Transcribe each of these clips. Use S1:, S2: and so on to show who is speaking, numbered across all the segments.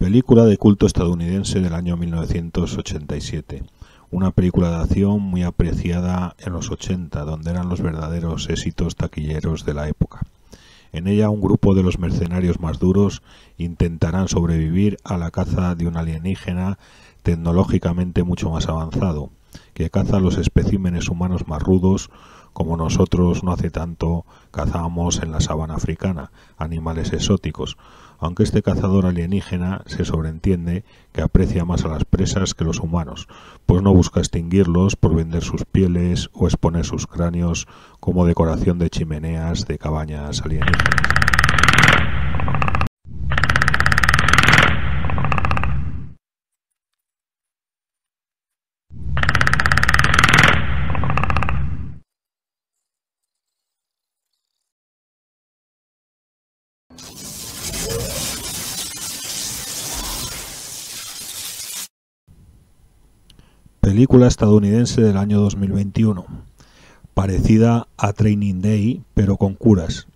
S1: Película de culto estadounidense del año 1987. Una película de acción muy apreciada en los 80, donde eran los verdaderos éxitos taquilleros de la época. En ella un grupo de los mercenarios más duros intentarán sobrevivir a la caza de un alienígena tecnológicamente mucho más avanzado, que caza los especímenes humanos más rudos como nosotros no hace tanto cazábamos en la sabana africana, animales exóticos, aunque este cazador alienígena se sobreentiende que aprecia más a las presas que los humanos, pues no busca extinguirlos por vender sus pieles o exponer sus cráneos como decoración de chimeneas de cabañas alienígenas. Película estadounidense del año 2021. Parecida a Training Day, pero con curas.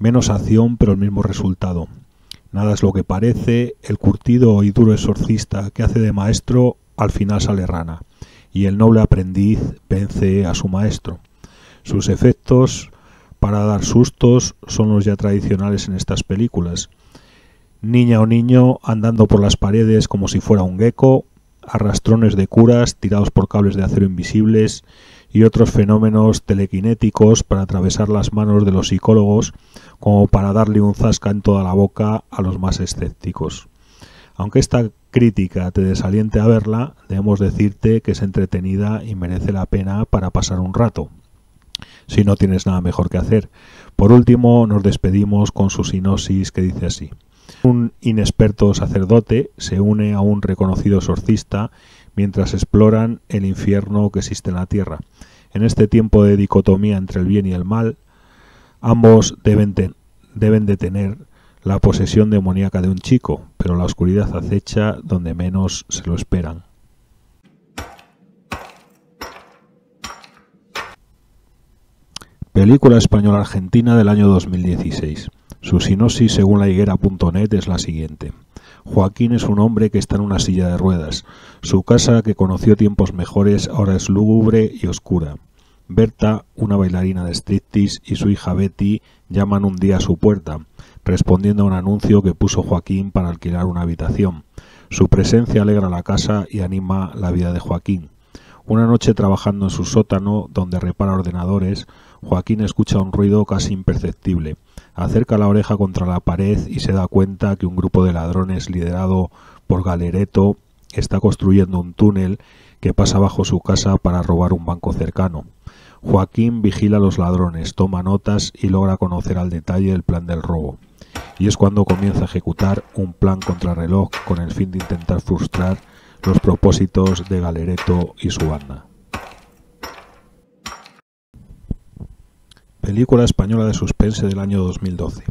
S1: Menos acción, pero el mismo resultado. Nada es lo que parece, el curtido y duro exorcista que hace de maestro al final sale rana, y el noble aprendiz vence a su maestro. Sus efectos para dar sustos son los ya tradicionales en estas películas. Niña o niño andando por las paredes como si fuera un gecko, arrastrones de curas tirados por cables de acero invisibles y otros fenómenos telequinéticos para atravesar las manos de los psicólogos como para darle un zasca en toda la boca a los más escépticos. Aunque esta crítica te desaliente a verla, debemos decirte que es entretenida y merece la pena para pasar un rato, si no tienes nada mejor que hacer. Por último, nos despedimos con su sinosis que dice así. Un inexperto sacerdote se une a un reconocido exorcista mientras exploran el infierno que existe en la tierra. En este tiempo de dicotomía entre el bien y el mal, ambos deben, deben de tener la posesión demoníaca de un chico, pero la oscuridad acecha donde menos se lo esperan. Película española argentina del año 2016. Su sinosis según la higuera.net es la siguiente. Joaquín es un hombre que está en una silla de ruedas. Su casa, que conoció tiempos mejores, ahora es lúgubre y oscura. Berta, una bailarina de striptease, y su hija Betty llaman un día a su puerta, respondiendo a un anuncio que puso Joaquín para alquilar una habitación. Su presencia alegra la casa y anima la vida de Joaquín. Una noche trabajando en su sótano, donde repara ordenadores, Joaquín escucha un ruido casi imperceptible. Acerca la oreja contra la pared y se da cuenta que un grupo de ladrones liderado por Galereto está construyendo un túnel que pasa bajo su casa para robar un banco cercano. Joaquín vigila a los ladrones, toma notas y logra conocer al detalle el plan del robo. Y es cuando comienza a ejecutar un plan contrarreloj con el fin de intentar frustrar los propósitos de Galereto y su banda. Película española de suspense del año 2012.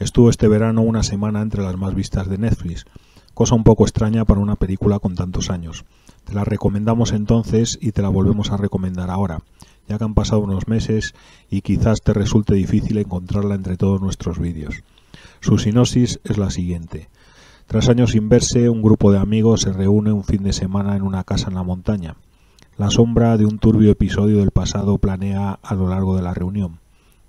S1: Estuvo este verano una semana entre las más vistas de Netflix, cosa un poco extraña para una película con tantos años. Te la recomendamos entonces y te la volvemos a recomendar ahora, ya que han pasado unos meses y quizás te resulte difícil encontrarla entre todos nuestros vídeos. Su sinosis es la siguiente. Tras años sin verse, un grupo de amigos se reúne un fin de semana en una casa en la montaña. La sombra de un turbio episodio del pasado planea a lo largo de la reunión.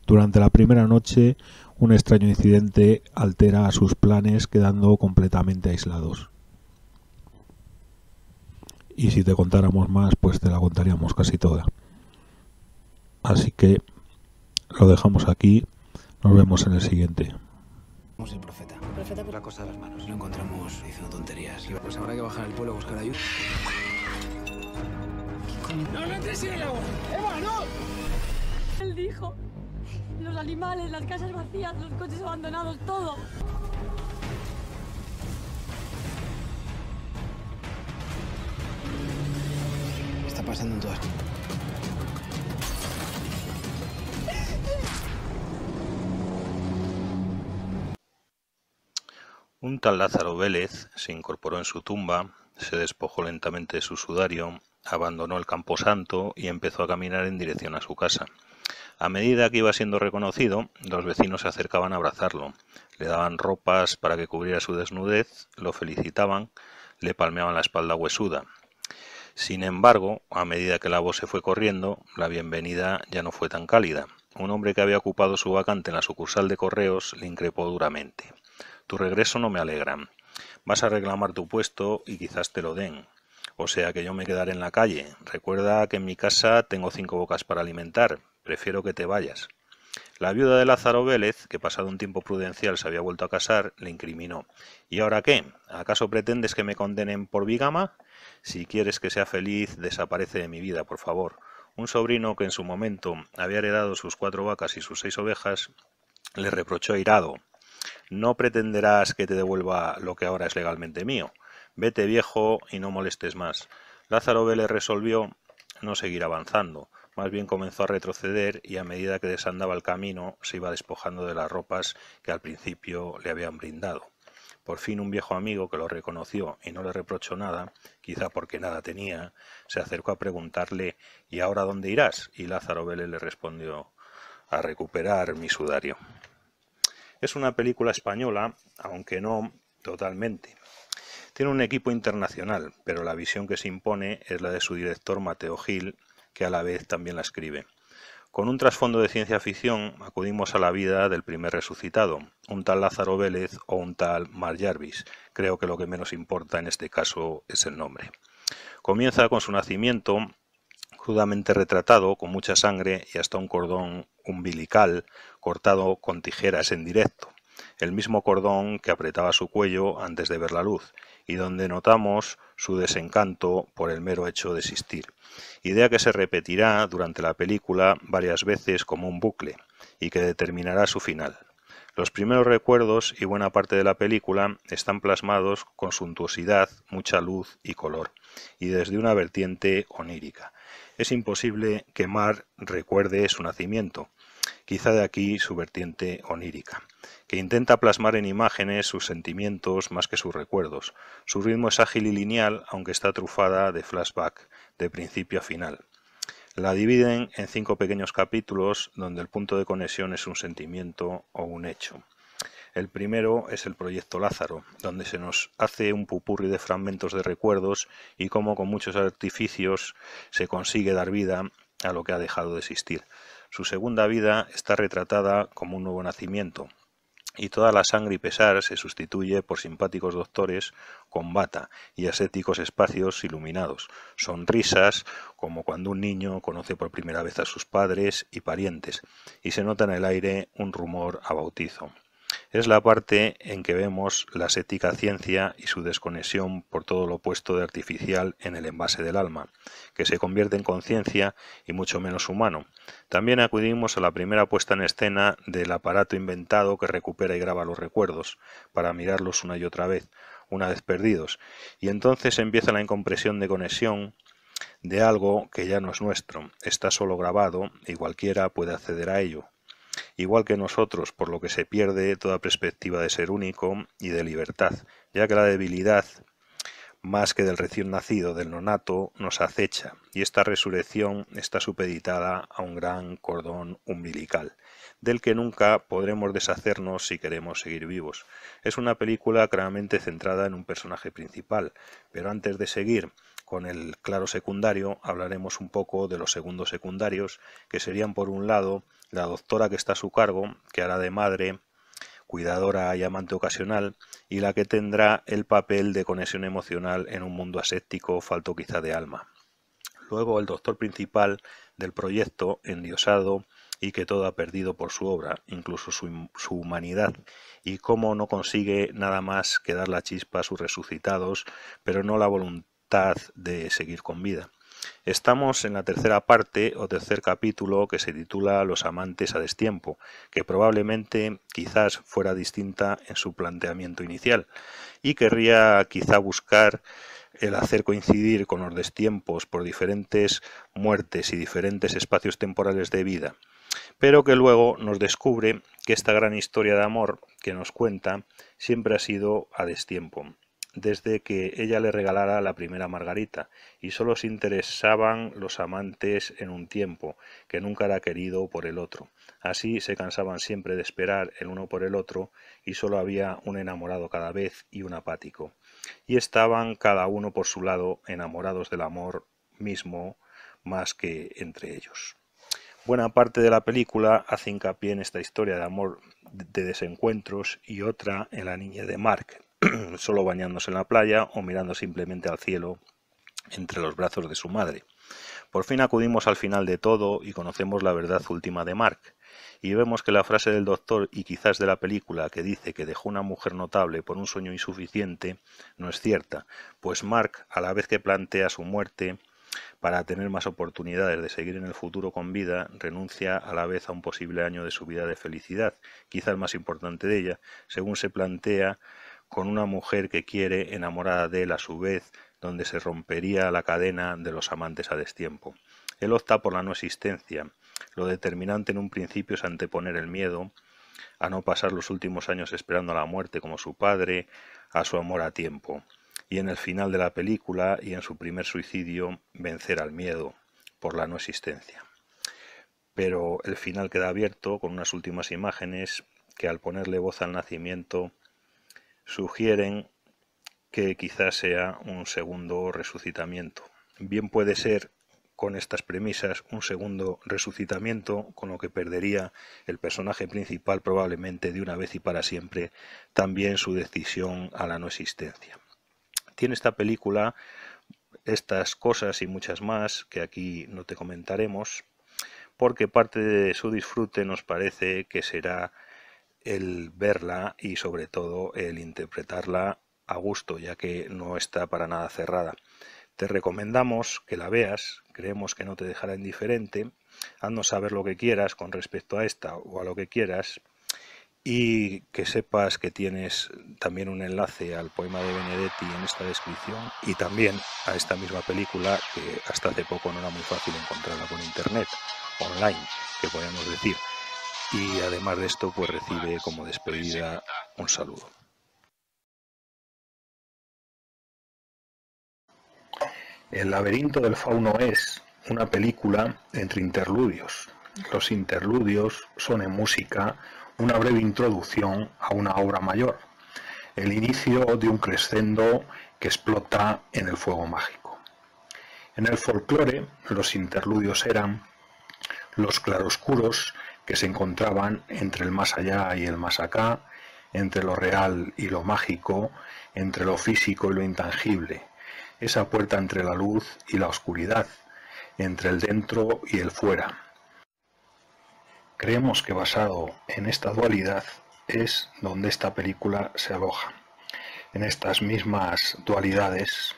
S1: Durante la primera noche, un extraño incidente altera sus planes quedando completamente aislados. Y si te contáramos más, pues te la contaríamos casi toda. Así que lo dejamos aquí. Nos vemos en el siguiente.
S2: el profeta. El profeta por la cosa de las manos. Lo encontramos diciendo tonterías. Pues habrá que bajar al pueblo a buscar ayuda.
S3: ¡No, no entres en el agua! ¡Eva, no!
S4: Él dijo, los animales, las casas vacías, los coches abandonados, todo.
S2: Está pasando en todas.
S1: Un tal Lázaro Vélez se incorporó en su tumba, se despojó lentamente de su sudario, abandonó el camposanto y empezó a caminar en dirección a su casa. A medida que iba siendo reconocido, los vecinos se acercaban a abrazarlo, le daban ropas para que cubriera su desnudez, lo felicitaban, le palmeaban la espalda huesuda. Sin embargo, a medida que la voz se fue corriendo, la bienvenida ya no fue tan cálida. Un hombre que había ocupado su vacante en la sucursal de correos le increpó duramente. Tu regreso no me alegra. Vas a reclamar tu puesto y quizás te lo den. O sea que yo me quedaré en la calle. Recuerda que en mi casa tengo cinco bocas para alimentar, Prefiero que te vayas. La viuda de Lázaro Vélez, que pasado un tiempo prudencial se había vuelto a casar, le incriminó. ¿Y ahora qué? ¿Acaso pretendes que me condenen por bigama? Si quieres que sea feliz, desaparece de mi vida, por favor. Un sobrino que en su momento había heredado sus cuatro vacas y sus seis ovejas, le reprochó irado. No pretenderás que te devuelva lo que ahora es legalmente mío. Vete viejo y no molestes más. Lázaro Vélez resolvió no seguir avanzando más bien comenzó a retroceder y a medida que desandaba el camino se iba despojando de las ropas que al principio le habían brindado. Por fin un viejo amigo que lo reconoció y no le reprochó nada, quizá porque nada tenía, se acercó a preguntarle ¿Y ahora dónde irás? Y Lázaro Vélez le respondió a recuperar mi sudario. Es una película española, aunque no totalmente. Tiene un equipo internacional, pero la visión que se impone es la de su director Mateo Gil, que a la vez también la escribe. Con un trasfondo de ciencia ficción acudimos a la vida del primer resucitado, un tal Lázaro Vélez o un tal Mar Jarvis. Creo que lo que menos importa en este caso es el nombre. Comienza con su nacimiento crudamente retratado, con mucha sangre y hasta un cordón umbilical cortado con tijeras en directo, el mismo cordón que apretaba su cuello antes de ver la luz, y donde notamos su desencanto por el mero hecho de existir idea que se repetirá durante la película varias veces como un bucle y que determinará su final. Los primeros recuerdos y buena parte de la película están plasmados con suntuosidad, mucha luz y color, y desde una vertiente onírica. Es imposible que Mar recuerde su nacimiento, quizá de aquí su vertiente onírica, que intenta plasmar en imágenes sus sentimientos más que sus recuerdos. Su ritmo es ágil y lineal, aunque está trufada de flashback, de principio a final. La dividen en cinco pequeños capítulos donde el punto de conexión es un sentimiento o un hecho. El primero es el proyecto Lázaro, donde se nos hace un pupurri de fragmentos de recuerdos y cómo con muchos artificios se consigue dar vida a lo que ha dejado de existir. Su segunda vida está retratada como un nuevo nacimiento, y toda la sangre y pesar se sustituye por simpáticos doctores con bata y ascéticos espacios iluminados, sonrisas como cuando un niño conoce por primera vez a sus padres y parientes, y se nota en el aire un rumor a bautizo. Es la parte en que vemos la ascética ciencia y su desconexión por todo lo opuesto de artificial en el envase del alma, que se convierte en conciencia y mucho menos humano. También acudimos a la primera puesta en escena del aparato inventado que recupera y graba los recuerdos, para mirarlos una y otra vez, una vez perdidos, y entonces empieza la incompresión de conexión de algo que ya no es nuestro, está solo grabado y cualquiera puede acceder a ello, igual que nosotros, por lo que se pierde toda perspectiva de ser único y de libertad, ya que la debilidad, más que del recién nacido, del nonato, nos acecha, y esta resurrección está supeditada a un gran cordón umbilical, del que nunca podremos deshacernos si queremos seguir vivos. Es una película claramente centrada en un personaje principal, pero antes de seguir con el claro secundario, hablaremos un poco de los segundos secundarios, que serían por un lado la doctora que está a su cargo, que hará de madre, cuidadora y amante ocasional, y la que tendrá el papel de conexión emocional en un mundo aséptico falto quizá de alma. Luego el doctor principal del proyecto, endiosado y que todo ha perdido por su obra, incluso su, su, humanidad, y cómo no consigue nada más que dar la chispa a sus resucitados, pero no la voluntad de seguir con vida. Estamos en la tercera parte o tercer capítulo que se titula Los amantes a destiempo, que probablemente quizás fuera distinta en su planteamiento inicial y querría quizá buscar el hacer coincidir con los destiempos por diferentes muertes y diferentes espacios temporales de vida, pero que luego nos descubre que esta gran historia de amor que nos cuenta siempre ha sido a destiempo. Desde que ella le regalara la primera margarita, y solo se interesaban los amantes en un tiempo, que nunca era querido por el otro. Así se cansaban siempre de esperar el uno por el otro, y solo había un enamorado cada vez y un apático. Y estaban cada uno por su lado enamorados del amor mismo más que entre ellos. Buena parte de la película hace hincapié en esta historia de amor de desencuentros y otra en la niña de Mark, solo bañándose en la playa o mirando simplemente al cielo entre los brazos de su madre. Por fin acudimos al final de todo y conocemos la verdad última de Mark, y vemos que la frase del doctor y quizás de la película que dice que dejó una mujer notable por un sueño insuficiente no es cierta, pues Mark, a la vez que plantea su muerte, para tener más oportunidades de seguir en el futuro con vida, renuncia a la vez a un posible año de su vida de felicidad, quizá el más importante de ella, según se plantea con una mujer que quiere, enamorada de él a su vez, donde se rompería la cadena de los amantes a destiempo. Él opta por la no existencia. Lo determinante en un principio es anteponer el miedo a no pasar los últimos años esperando a la muerte como su padre, a su amor a tiempo y en el final de la película y en su primer suicidio vencer al miedo por la no existencia. Pero el final queda abierto con unas últimas imágenes que al ponerle voz al nacimiento sugieren que quizás sea un segundo resucitamiento. Bien puede ser con estas premisas un segundo resucitamiento, con lo que perdería el personaje principal probablemente de una vez y para siempre también su decisión a la no existencia tiene esta película estas cosas y muchas más que aquí no te comentaremos, porque parte de su disfrute nos parece que será el verla y sobre todo el interpretarla a gusto, ya que no está para nada cerrada. Te recomendamos que la veas, creemos que no te dejará indiferente, haznos saber lo que quieras con respecto a esta o a lo que quieras, y que sepas que tienes también un enlace al poema de Benedetti en esta descripción y también a esta misma película que hasta hace poco no era muy fácil encontrarla por internet, online, que podemos decir. Y además de esto, pues recibe como despedida un saludo. El laberinto del fauno es una película entre interludios. Los interludios son en música una breve introducción a una obra mayor, el inicio de un crescendo que explota en el fuego mágico. En el folclore, los interludios eran los claroscuros que se encontraban entre el más allá y el más acá, entre lo real y lo mágico, entre lo físico y lo intangible, esa puerta entre la luz y la oscuridad, entre el dentro y el fuera, Creemos que basado en esta dualidad es donde esta película se aloja. En estas mismas dualidades,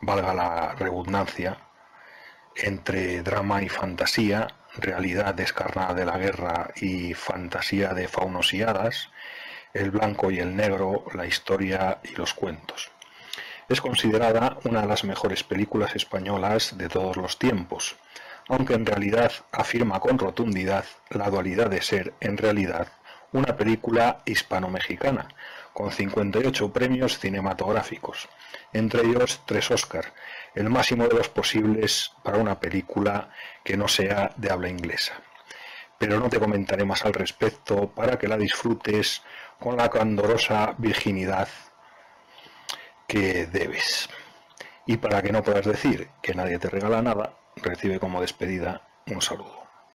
S1: valga la redundancia, entre drama y fantasía, realidad descarnada de la guerra y fantasía de faunos y hadas, el blanco y el negro, la historia y los cuentos. Es considerada una de las mejores películas españolas de todos los tiempos, aunque en realidad afirma con rotundidad la dualidad de ser, en realidad, una película hispano-mexicana, con 58 premios cinematográficos, entre ellos tres Oscar, el máximo de los posibles para una película que no sea de habla inglesa. Pero no te comentaré más al respecto para que la disfrutes con la candorosa virginidad que debes. Y para que no puedas decir que nadie te regala nada, recibe como despedida un saludo.